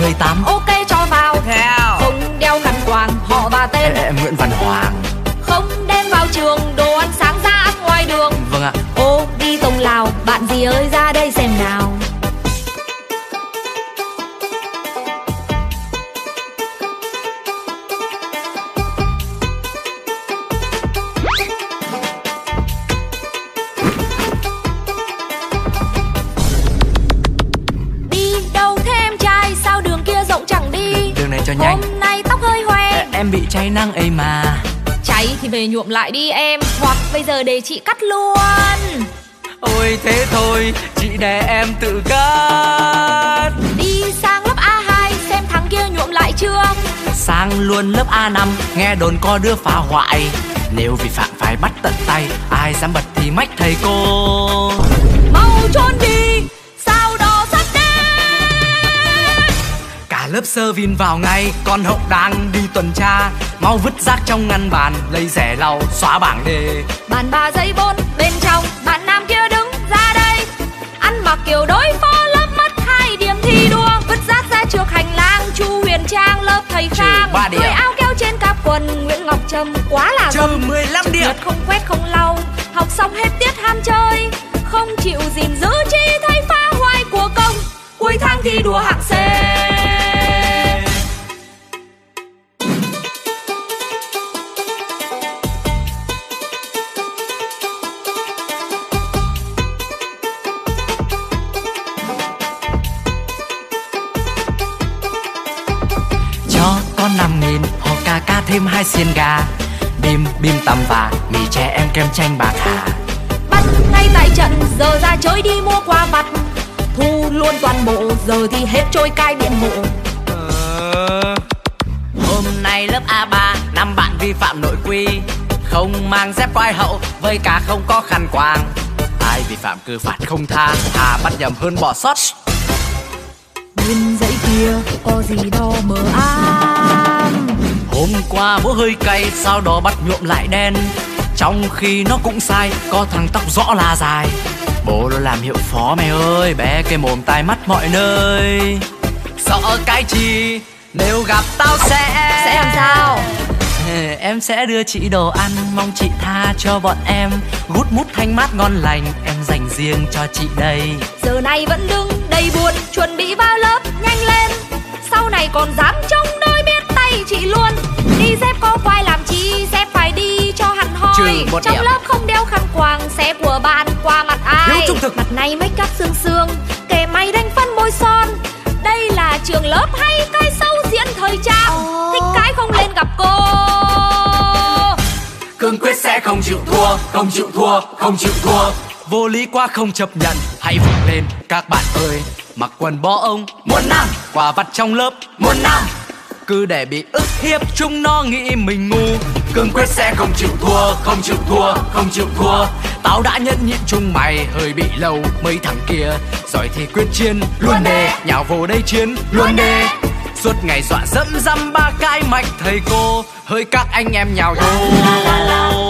quận 18 Ok cho vào. Theo. Không đeo khăn quàng họ và tên. Em Nguyễn Văn Hoàng. Không đem vào trường đồ cho nhanh. Hôm nay tóc hơi hoe. Ê, Em bị cháy năng ấy mà. Cháy thì về nhuộm lại đi em. Hoặc bây giờ để chị cắt luôn. Ôi thế thôi Chị để em tự cắt. Đi sang lớp A2 xem thằng kia nhuộm lại chưa. Sang luôn lớp A5 Nghe đồn có đứa phá hoại. Nếu vi phạm phải bắt tận tay Ai dám bật thì mách thầy cô sơ vin vào ngay. Con hậu đang đi tuần tra Mau vứt rác trong ngăn bàn Lấy rẻ lau xóa bảng đề. Bàn ba giấy bốn bên trong Bạn nam kia đứng ra đây. Ăn mặc kiểu đối phó lớp mất hai điểm thi đua. Vứt rác ra trước hành lang Chu Huyền Trang lớp thầy Khang. Người áo keo trên cặp quần Nguyễn Ngọc Trâm quá là Trừ 15 điểm. không quét không lau. Học xong hết tiết ham chơi. Không chịu gìn giữ chi thấy phá hoại của công. Cuối tháng thi đua hạng C thêm hai xiên gà. Bim bim tằm và Mì trẻ em kem chanh bạc hà Bắt ngay tại trận Giờ ra chơi đi mua quà vặt Thu luôn toàn bộ Giờ thì hết trôi cai điện hộ. Ờ, Hôm nay lớp A3 năm bạn vi phạm nội quy. Không mang dép quai hậu Với cả không có khăn quàng. Ai vi phạm cứ phạt không tha Thà bắt nhầm hơn bỏ sót. Bên dãy kia có gì đâu mờ ám Hôm qua bố hơi cay Sau đó bắt nhuộm lại đen? Trong khi nó cũng sai Có thằng tóc rõ là dài. Bố nó làm hiệu phó mày ơi Bé cái mồm tai mắt mọi nơi. Sợ cái chi Nếu gặp tao sẽ Sẽ làm sao? Em sẽ đưa chị đồ ăn Mong chị tha cho bọn em. Gút mút thanh mát ngon lành Em dành riêng cho chị đây. Giờ này vẫn đứng đầy buồn Chuẩn bị vào lớp nhanh lên. Sau này còn dám trông Dép có quai làm chi? Dép phải đi cho hẳn hoi Trong điểm. lớp không đeo khăn quàng Xe của bạn qua mặt ai? Thiếu trung thực. Mặt này make up sương sương Kẻ mày đánh phân môi son. Đây là trường lớp hay cái sâu diễn thời trang? Thích cái không lên gặp cô. Cương quyết sẽ không chịu thua Không chịu thua, không chịu thua. Vô lý quá không chấp nhận Hãy vùng lên các bạn ơi. Mặc quần bó ông Muôn năm. Quả vặt trong lớp Muôn năm Cứ để bị ức hiếp Chúng nó nghĩ mình ngu. Cương quyết sẽ không chịu thua Không chịu thua, không chịu thua. Tao đã nhẫn nhịn chung mày Hơi bị lâu mấy thằng kia. Giỏi thì quyết chiến Luôn đề Nhào vô đây chiến Luôn đề Suốt ngày dọa dẫm dăm ba cái mạch thầy cô Hơi các anh em nhào vô